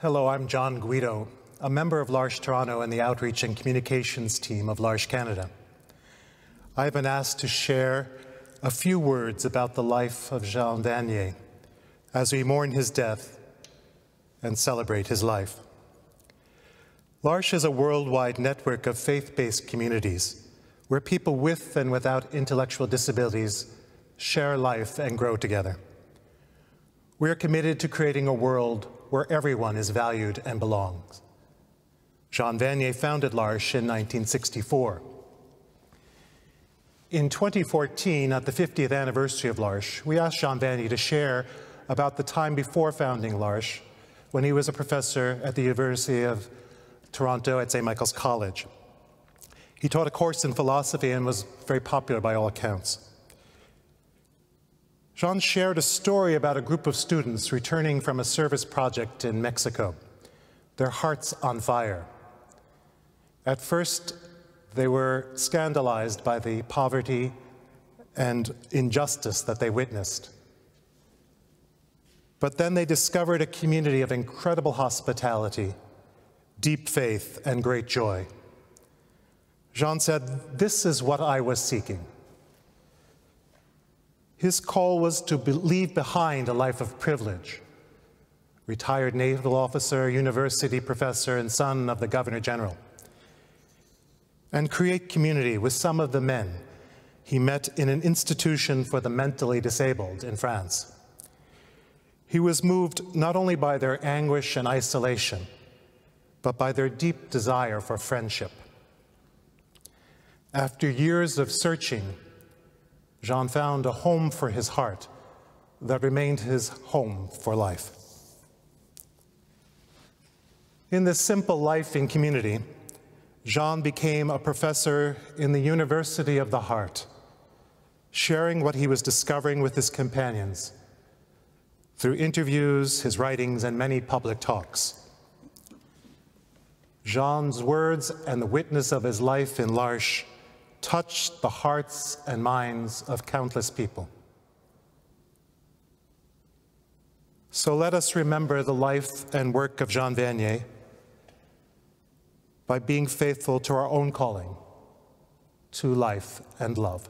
Hello, I'm John Guido, a member of L'Arche Toronto and the Outreach and Communications team of L'Arche Canada. I've been asked to share a few words about the life of Jean Vanier as we mourn his death and celebrate his life. L'Arche is a worldwide network of faith-based communities where people with and without intellectual disabilities share life and grow together. We are committed to creating a world where everyone is valued and belongs. Jean Vanier founded L'Arche in 1964. In 2014, at the 50th anniversary of L'Arche, we asked Jean Vanier to share about the time before founding L'Arche when he was a professor at the University of Toronto at St. Michael's College. He taught a course in philosophy and was very popular by all accounts. Jean shared a story about a group of students returning from a service project in Mexico, their hearts on fire. At first, they were scandalized by the poverty and injustice that they witnessed. But then they discovered a community of incredible hospitality, deep faith, and great joy. Jean said, This is what I was seeking. His call was to leave behind a life of privilege. Retired naval officer, university professor, and son of the Governor General. And create community with some of the men he met in an institution for the mentally disabled in France. He was moved not only by their anguish and isolation, but by their deep desire for friendship. After years of searching Jean found a home for his heart that remained his home for life. In this simple life in community, Jean became a professor in the University of the Heart, sharing what he was discovering with his companions through interviews, his writings, and many public talks. Jean's words and the witness of his life in L'Arche touched the hearts and minds of countless people. So let us remember the life and work of Jean Vanier by being faithful to our own calling, to life and love.